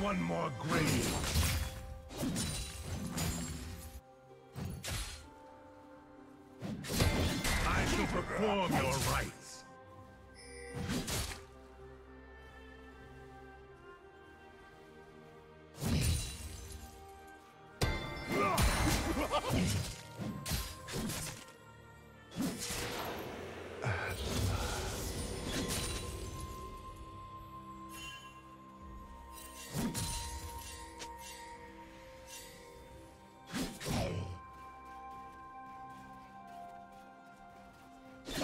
one more grave?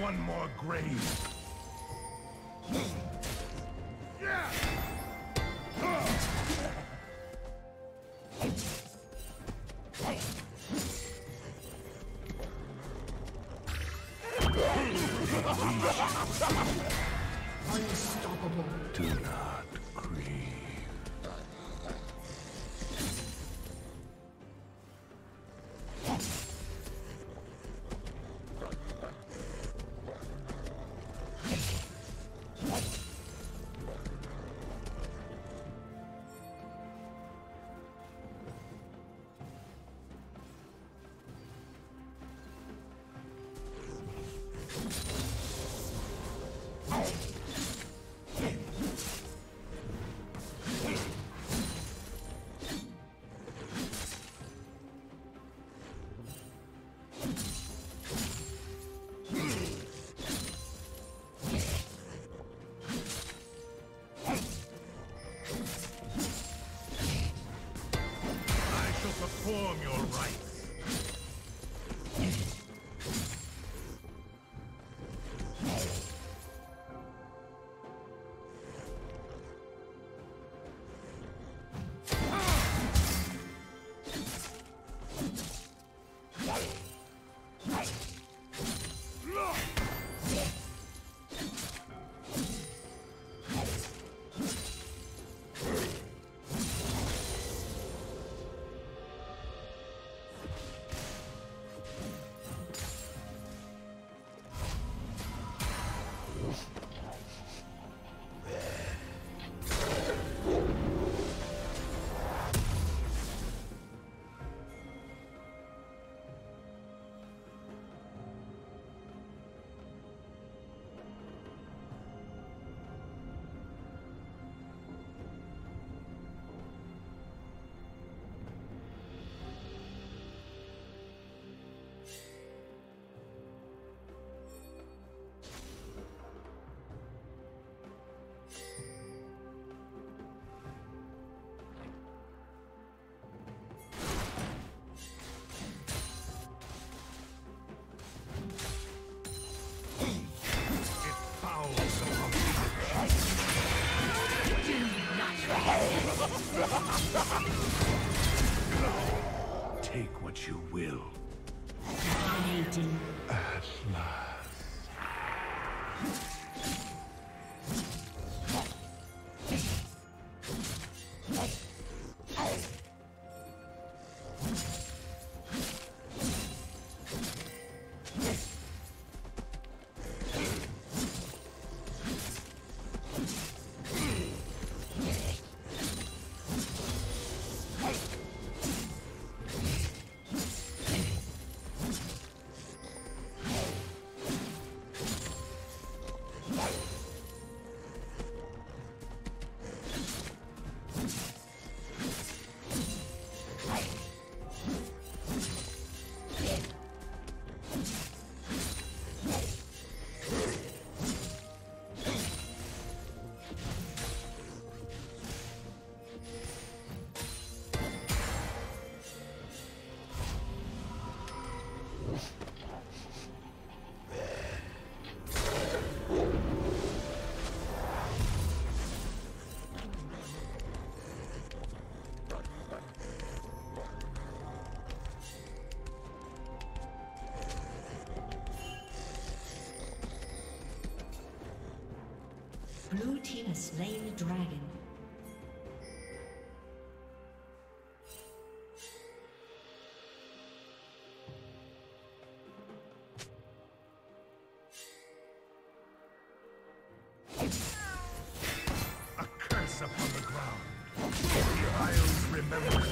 One more grave? You will. Dominating. At last. Blue team has slain the dragon. A curse upon the ground. The Isles remember.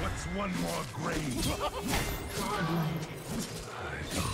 What's one more grave?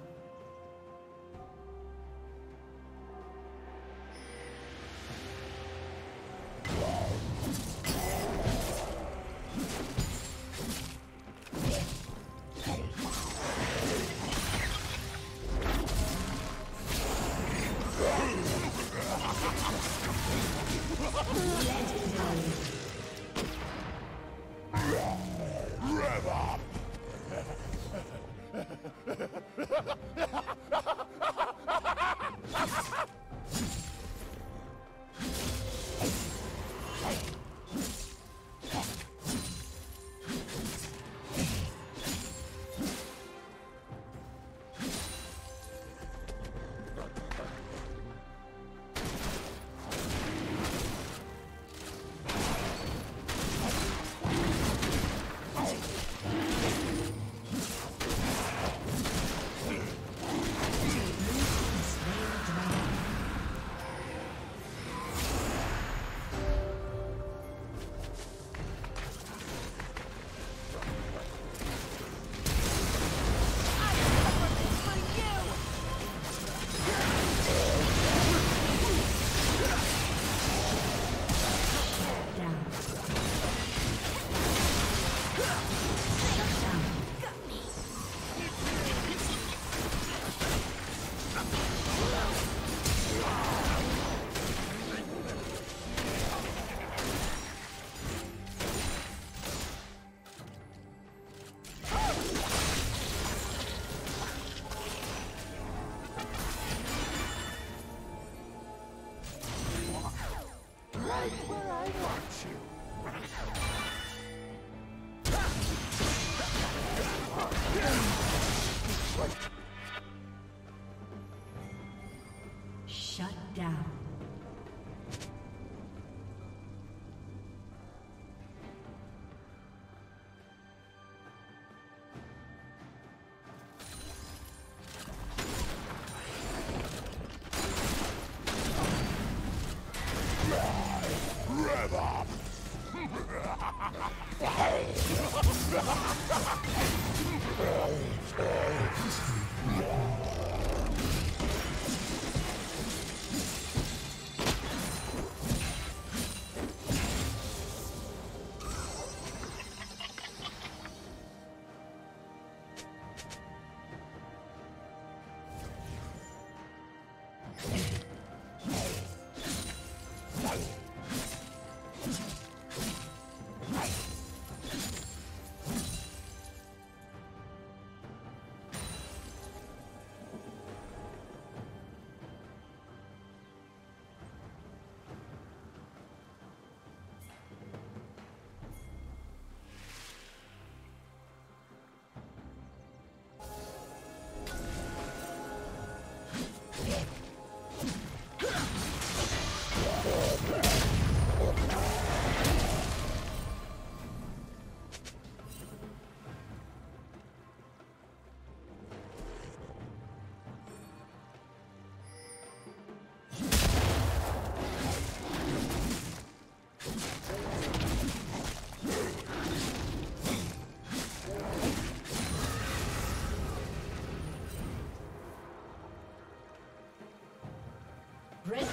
Shut down.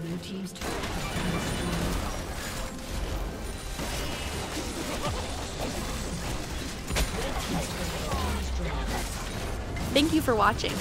Blue team's. Thank you for watching.